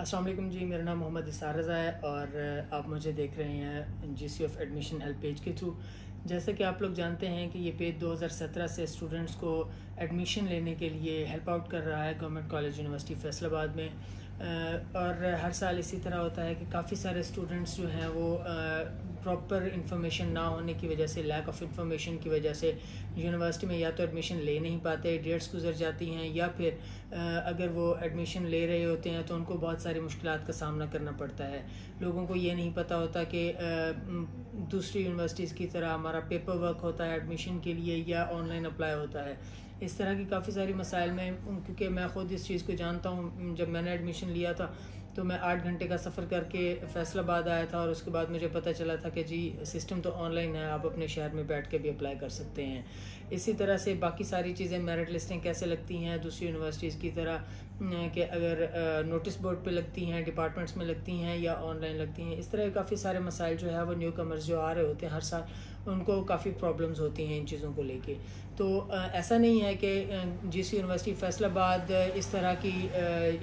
असलम जी, मेरा नाम मोहम्मद इसार रज़ा है और आप मुझे देख रहे हैं G C of admission help page के थ्रू जैसे कि आप लोग जानते हैं कि ये पेज 2017 से स्टूडेंट्स को एडमिशन लेने के लिए हेल्प आउट कर रहा है गवर्नमेंट कॉलेज यूनिवर्सिटी फैसलाबाद में। और हर साल इसी तरह होता है कि काफ़ी सारे स्टूडेंट्स जो हैं वो प्रॉपर इन्फॉर्मेशन ना होने की वजह से लैक ऑफ़ इन्फॉर्मेशन की वजह से यूनिवर्सिटी में या तो एडमिशन ले नहीं पाते, डेट्स गुजर जाती हैं या फिर अगर वो एडमिशन ले रहे होते हैं तो उनको बहुत सारी मुश्किल का सामना करना पड़ता है। लोगों को ये नहीं पता होता कि दूसरी यूनिवर्सिटीज़ की तरह हमारा पेपर वर्क होता है एडमिशन के लिए या ऑनलाइन अप्लाई होता है। इस तरह की काफ़ी सारी मसाइल में, क्योंकि मैं ख़ुद इस चीज़ को जानता हूँ, जब मैंने एडमिशन लिया था तो मैं आठ घंटे का सफ़र करके फैसलाबाद आया था और उसके बाद मुझे पता चला था कि जी सिस्टम तो ऑनलाइन है, आप अपने शहर में बैठ के भी अप्लाई कर सकते हैं। इसी तरह से बाकी सारी चीज़ें मेरिट लिस्टें कैसे लगती हैं, दूसरी यूनिवर्सिटीज़ की तरह कि अगर नोटिस बोर्ड पे लगती हैं डिपार्टमेंट्स में लगती हैं या ऑनलाइन लगती हैं, इस तरह के काफ़ी सारे मसाइल जो है वो न्यू कमर्स जो आ रहे होते हैं हर साल, उनको काफ़ी प्रॉब्लम्स होती हैं इन चीज़ों को लेके। तो ऐसा नहीं है कि जिस यूनिवर्सिटी फैसलाबाद इस तरह की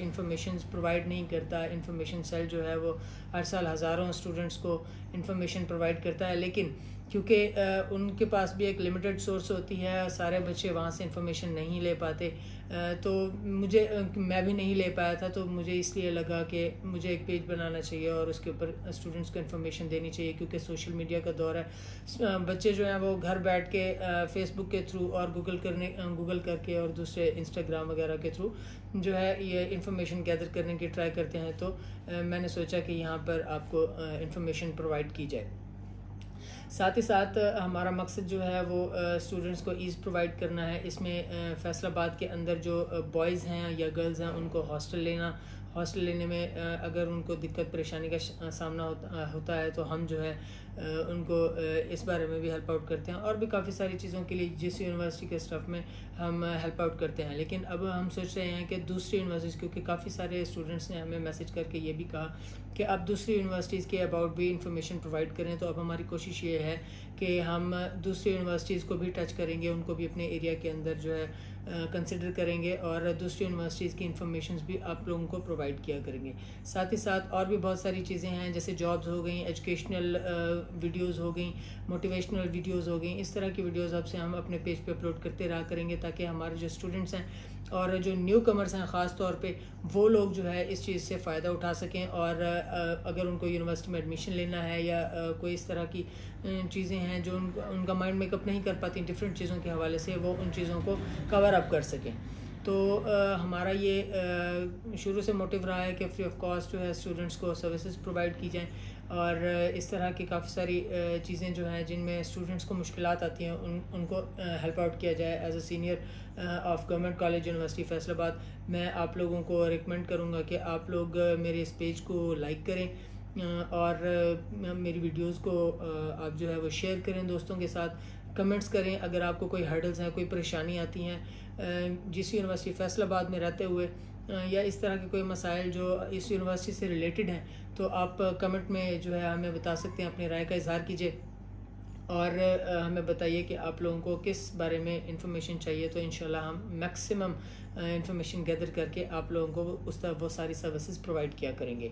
इंफॉर्मेशन प्रोवाइड नहीं करता इंफॉर्मेशन सेल जो है वो हर साल हज़ारों स्टूडेंट्स को इंफॉर्मेशन प्रोवाइड करता है। लेकिन क्योंकि उनके पास भी एक लिमिटेड सोर्स होती है, सारे बच्चे वहाँ से इंफॉर्मेशन नहीं ले पाते। तो मुझे मैं भी नहीं ले पाया था तो मुझे इसलिए लगा कि मुझे एक पेज बनाना चाहिए और उसके ऊपर स्टूडेंट्स को इन्फॉर्मेशन देनी चाहिए, क्योंकि सोशल मीडिया का दौर है। बच्चे जो हैं वो घर बैठ के फेसबुक के थ्रू और गूगल करने गूगल करके और दूसरे इंस्टाग्राम वगैरह के थ्रू जो है ये इन्फॉर्मेशन गैदर करने की ट्राई करते हैं। तो मैंने सोचा कि यहाँ पर आपको इन्फॉर्मेशन प्रोवाइड की जाए। साथ ही साथ हमारा मकसद जो है वो स्टूडेंट्स को ईज़ प्रोवाइड करना है। इसमें फैसलाबाद के अंदर जो बॉयज़ हैं या गर्ल्स हैं, उनको हॉस्टल लेना हॉस्टल लेने में अगर उनको दिक्कत, परेशानी का सामना होता होता है तो हम जो है उनको इस बारे में भी हेल्प आउट करते हैं। और भी काफ़ी सारी चीज़ों के लिए जिस यूनिवर्सिटी के स्टाफ में हम हेल्प आउट करते हैं। लेकिन अब हम सोच रहे हैं कि दूसरी यूनिवर्सिटीज़ क्योंकि काफ़ी सारे स्टूडेंट्स ने हमें मैसेज करके ये भी कहा कि अब दूसरी यूनिवर्सिटीज़ के अबाउट भी इंफॉर्मेशन प्रोवाइड करें तो अब हमारी कोशिश ये है कि हम दूसरी यूनिवर्सिटीज़ को भी टच करेंगे, उनको भी अपने एरिया के अंदर जो है कंसिडर करेंगे और दूसरी यूनिवर्सिटीज़ की इंफॉर्मेशन भी आप लोगों को प्रोवाइड किया करेंगे। साथ ही साथ और भी बहुत सारी चीज़ें हैं, जैसे जॉब्स हो गई एजुकेशनल वीडियोस हो गई मोटिवेशनल वीडियोस हो गई, इस तरह की वीडियोस आपसे हम अपने पेज पे अपलोड करते रहा करेंगे ताकि हमारे जो स्टूडेंट्स हैं और जो न्यू कमर्स हैं ख़ास तौर पे, वो लोग जो है इस चीज़ से फ़ायदा उठा सकें और अगर उनको यूनिवर्सिटी में एडमिशन लेना है या कोई इस तरह की चीज़ें हैं जो उनका माइंड मेकअप नहीं कर पाती डिफरेंट चीज़ों के हवाले से वो उन चीज़ों को कवर अप कर सकें। तो आ, हमारा ये शुरू से मोटिव रहा है कि फ्री ऑफ़ कॉस्ट जो है स्टूडेंट्स को सर्विसेज़ प्रोवाइड की जाएँ और इस तरह की काफ़ी सारी चीज़ें जो हैं जिनमें स्टूडेंट्स को मुश्किल आती हैं उन उनको हेल्प आउट किया जाए as a senior of government college university Faisalabad. मैं आप लोगों को रिकमेंड करूँगा कि आप लोग मेरे इस पेज को लाइक करें। और मेरी वीडियोस को आप जो है वो शेयर करें दोस्तों के साथ, कमेंट्स करें। अगर आपको कोई हर्डल्स हैं, कोई परेशानी आती हैं जिस यूनिवर्सिटी फैसलाबाद में रहते हुए या इस तरह के कोई मसाइल जो इस यूनिवर्सिटी से रिलेटेड हैं तो आप कमेंट में जो है हमें बता सकते हैं, अपनी राय का इजहार कीजिए। और हमें बताइए कि आप लोगों को किस बारे में इंफॉर्मेशन चाहिए तो इन हम मैक्सिमम इंफॉर्मेशन गैदर करके आप लोगों को उस तरह वो सारी सर्विसेज़ प्रोवाइड किया करेंगे।